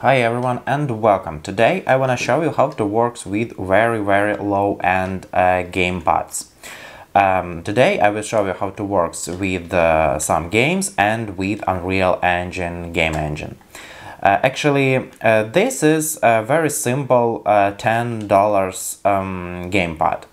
Hi everyone and welcome. Today I want to show you how to work with very very low end uh, gamepads. Um, today I will show you how to work with uh, some games and with Unreal Engine game engine. Uh, actually, uh, this is a very simple uh, $10 um, gamepad.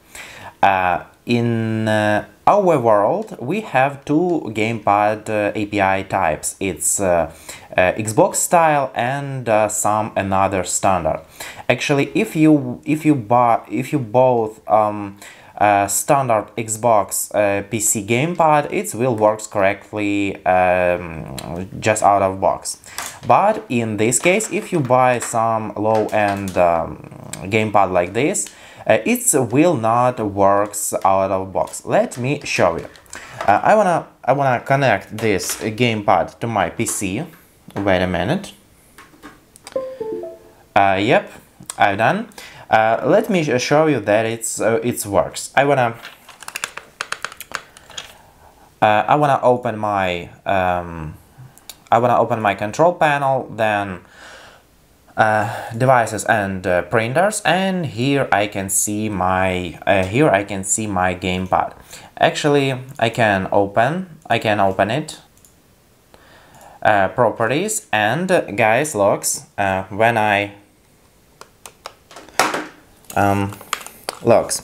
Uh, in our world, we have two gamepad API types. It's Xbox style and some another standard. Actually, if you if you buy if you both um, uh, standard Xbox uh, PC gamepad, it will works correctly um, just out of box. But in this case, if you buy some low-end um, gamepad like this, uh, it will not works out of box. Let me show you. Uh, I wanna I wanna connect this gamepad to my PC. Wait a minute. Uh, yep, I've done. Uh, let me show you that it's uh, it works. I wanna uh, I wanna open my um, I wanna open my control panel, then uh, devices and uh, printers, and here I can see my uh, here I can see my gamepad. Actually, I can open I can open it. properties and guys logs when I um, logs.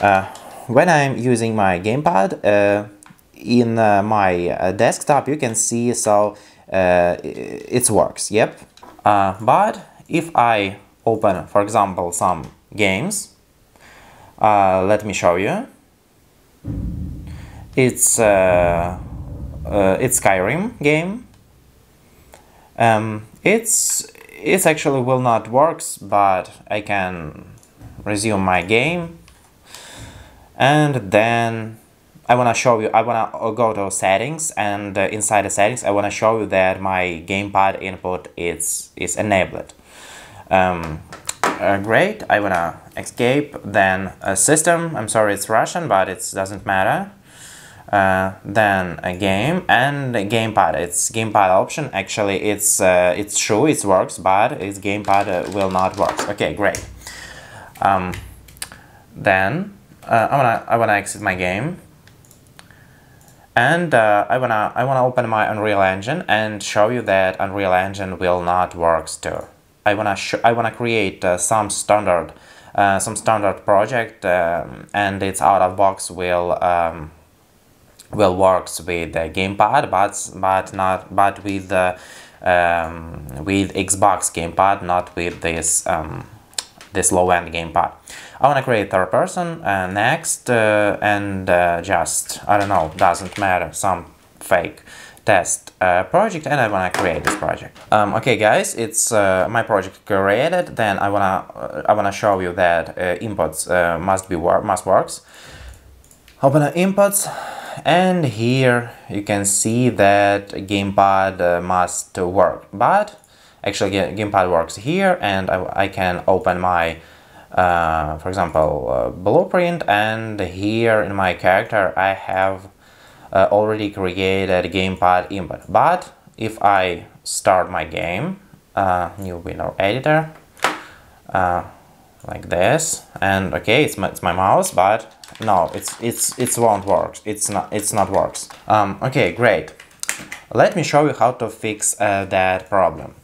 Uh, when I'm using my gamepad uh, in uh, my uh, desktop, you can see so uh, it works. Yep. Uh, but if I open, for example, some games, let me show you. It's it's Skyrim game. Um, it's it's actually will not works, but I can resume my game and then I want to show you I want to go to settings and uh, inside the settings I want to show you that my gamepad input is is enabled. Um, uh, great I want to escape then a system I'm sorry it's Russian but it doesn't matter. Uh, then a game and a gamepad it's gamepad option actually it's uh, it's true it works but its gamepad uh, will not work. Okay great. Um, then uh, I wanna I wanna exit my game, and uh, I wanna I wanna open my Unreal Engine and show you that Unreal Engine will not work too. I wanna I wanna create uh, some standard uh, some standard project um, and it's out of box will um, will works with the gamepad but but not but with the um, with Xbox gamepad not with this um, this low-end gamepad. I want to create third person uh, next uh, and uh, just, I don't know, doesn't matter, some fake test uh, project and I want to create this project. Um, okay guys, it's uh, my project created, then I want to uh, I want to show you that inputs must be wor must works. Open inputs and here you can see that gamepad must work, but actually gamepad works here and I, I can open my uh, for example uh, blueprint and here in my character I have uh, already created gamepad input. But if I start my game uh, new window editor uh, like this and okay it's my, it's my mouse but no it's it's it won't work. It's not it's not works. Um, okay great. Let me show you how to fix uh, that problem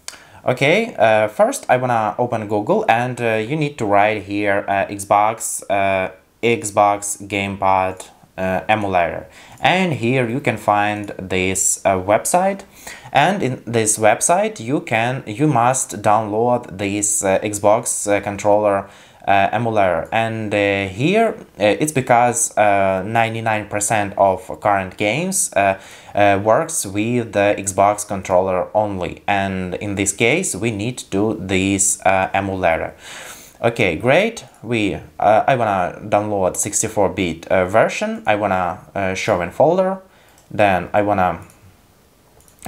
Okay, uh, first I wanna open Google and uh, you need to write here uh, Xbox, uh, Xbox Gamepad uh, emulator. And here you can find this uh, website and in this website you can you must download this Xbox controller emulator and uh, here uh, it's because 99% of current games works with the Xbox controller only. And in this case we need to do this emulator okay great. We uh, I wanna download 64-bit uh, version. I wanna uh, show in folder. Then I wanna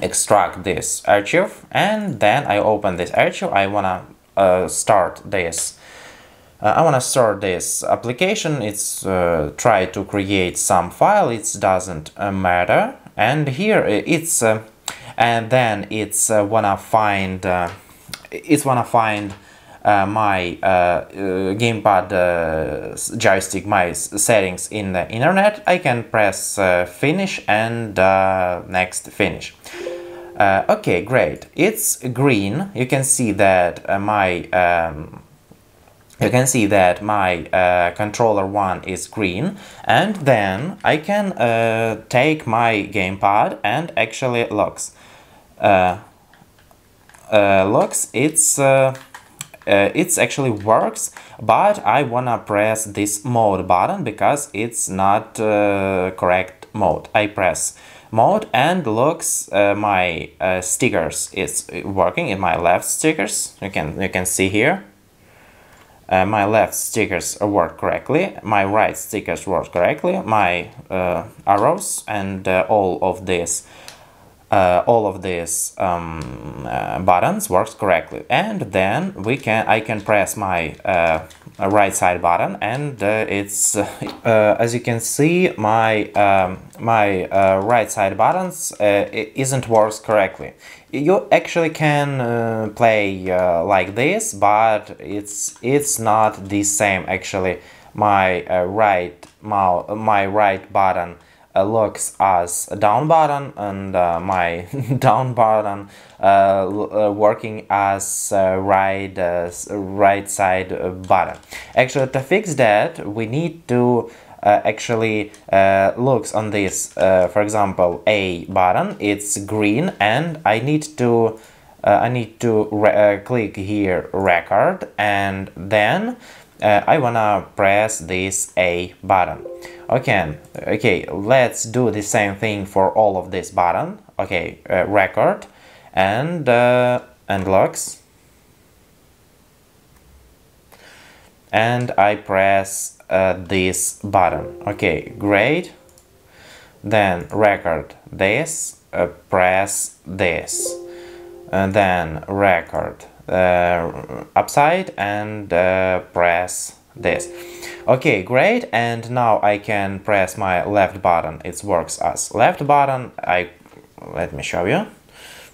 extract this archive. And then I open this archive. I wanna start this uh, I want to start this application, it's uh, try to create some file, it doesn't uh, matter, and here it's, uh, and then it's uh, wanna find, uh, it's wanna find uh, my uh, uh, gamepad uh, joystick my settings in the internet. I can press uh, finish and uh, next finish. Okay great. It's green. You can see that my um, you can see that my uh, controller one is green and then I can uh, take my gamepad and actually looks uh, looks it's uh, it's actually works but I wanna press this mode button because it's not uh, correct mode. I press mode and looks uh, my uh, stickers. Is working in my left stickers. You can you can see here uh, my left stickers work correctly my right stickers work correctly my uh, arrows and all of this uh, all of these um, uh, buttons works correctly. And then we can I can press my uh, right side button and uh, it's uh, as you can see my um, my uh, right side buttons isn't works correctly you actually can play like this but it's it's not the same actually my right mouse my right button uh, looks as a down button and uh, my down button uh, working as right right side button. Actually, to fix that, we need to uh, actually uh, looks on this uh, for example a button it's green and I need to I need to click here record and then I wanna press this a button Okay, okay, let's do the same thing for all of this button. Okay, uh, record and uh, and locks. And I press uh, this button. Okay, great. Then record this, uh, press this. And then record uh, upside and uh, press this. Okay, great, and now I can press my left button. It works as left button. I let me show you.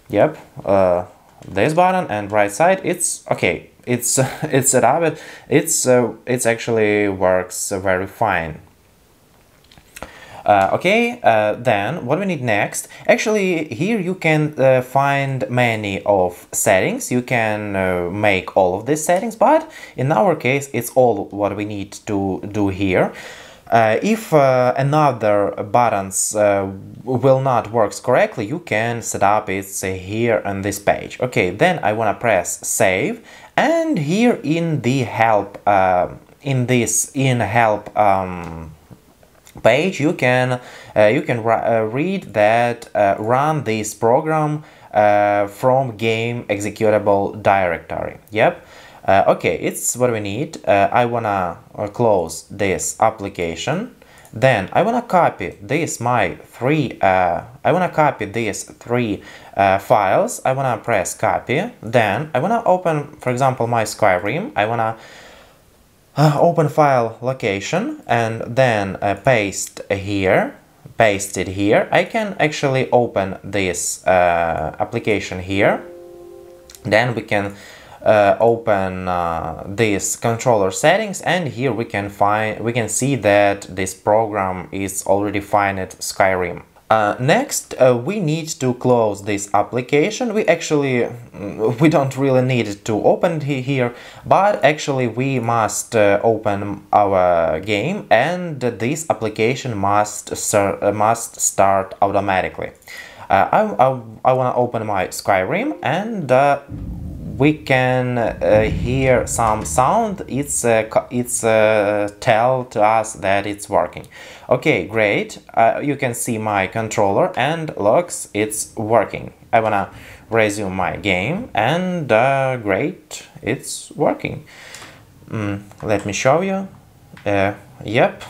Yep, uh, this button and right side. It's okay. It's it's set up. It's uh, it's actually works very fine. Uh, okay, uh, then what we need next, actually here you can uh, find many of settings, you can uh, make all of these settings, but in our case it's all what we need to do here. Uh, if uh, another buttons will not works correctly, you can set up it here on this page. Okay, then I wanna press save and here in the help, in this in help um, page you can uh, you can uh, read that uh, run this program uh, from game executable directory. Yep. Uh, okay it's what we need. Uh, I wanna close this application. Then I wanna copy this my three I wanna copy these three files I wanna press copy. Then I wanna open for example my Skyrim. I wanna uh, open file location and then uh, paste here paste it here. I can actually open this uh, application here. Then we can uh, open uh, this controller settings and here we can find we can see that this program is already find Skyrim uh, next, uh, we need to close this application. We actually, mm, we don't really need to open it here, but actually we must uh, open our game and this application must, uh, must start automatically. Uh, I, I, I want to open my Skyrim and we can uh, hear some sound. It's uh, it's uh, tell to us that it's working. Okay great. Uh, you can see my controller and looks it's working. I wanna resume my game and uh, great it's working. Mm, let me show you. Uh, yep.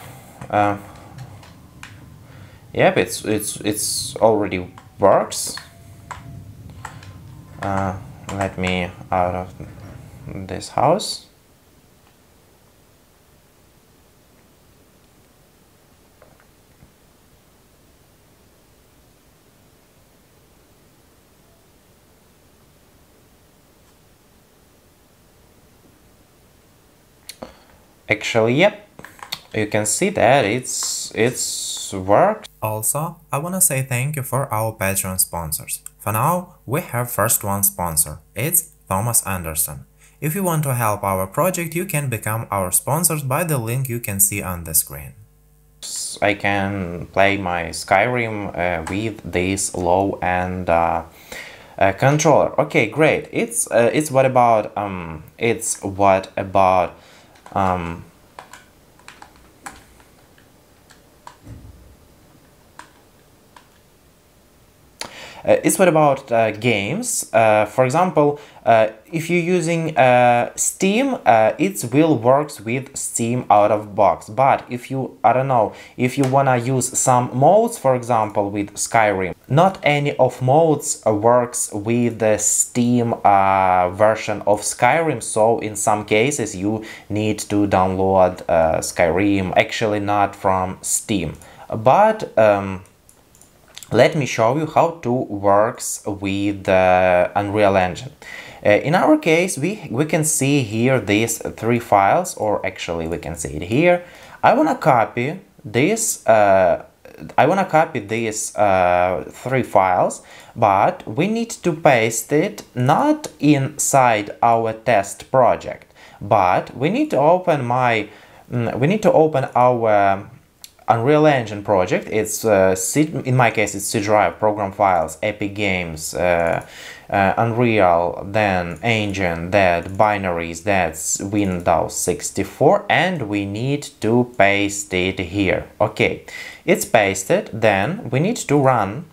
Yep it's it's it's already works let me out of this house. Actually yep you can see that it's it's worked. Also i want to say thank you for our patreon sponsors. For now we have first one sponsor. It's thomas anderson. If you want to help our project you can become our sponsors by the link you can see on the screen. I can play my skyrim uh, with this low end uh, uh, controller. Okay great. It's uh, it's what about um it's what about um Uh, it's what about uh, games. Uh, for example, uh, if you're using uh, Steam, it will works with Steam out of box. But if you, I don't know, if you wanna use some modes, for example, with Skyrim, not any of modes works with the Steam version of Skyrim. So in some cases, you need to download Skyrim, actually not from Steam. But um, let me show you how to works with the Unreal Engine. Uh, in our case, we, we can see here these three files, or actually we can see it here. I want to copy this, uh, I want to copy these uh, three files, but we need to paste it not inside our test project, but we need to open my, mm, we need to open our Unreal Engine project. It's uh, C, in my case it's C drive, program files, Epic Games, uh, uh, Unreal, then Engine, that binaries, that's Windows 64, and we need to paste it here. Okay, it's pasted. Then we need to run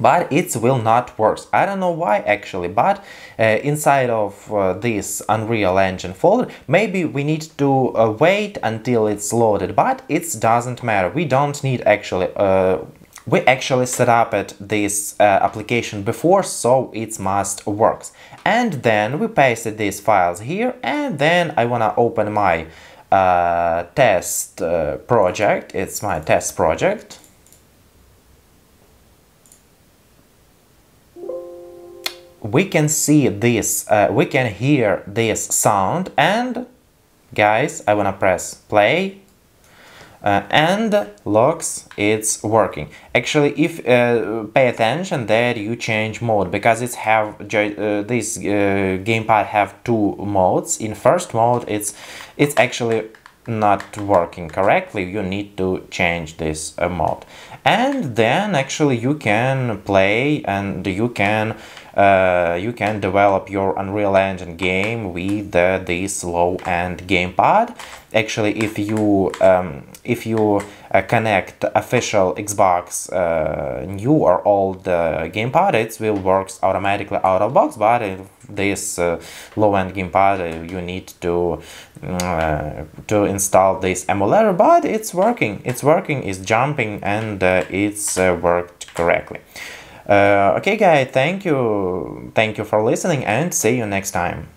but it will not work. I don't know why actually, but uh, inside of uh, this Unreal Engine folder, maybe we need to uh, wait until it's loaded, but it doesn't matter. We don't need actually, uh, we actually set up at this uh, application before, so it must works. And then we pasted these files here, and then I wanna open my uh, test project. It's my test project we can see this, uh, we can hear this sound and guys, I wanna press play uh, and looks it's working. Actually, if uh, pay attention that you change mode because it's have uh, this uh, gamepad have two modes. In first mode, it's it's actually not working correctly. You need to change this uh, mode, and then actually you can play and you can uh, you can develop your Unreal Engine game with uh, this low-end gamepad. Actually, if you um, if you uh, connect official Xbox uh, new or old uh, gamepad, it will work automatically out of box. But this low-end gamepad, you need to to install this emulator. But it's working. It's working. It's jumping and it's worked correctly. Uh, okay, guys, thank you. Thank you for listening and see you next time.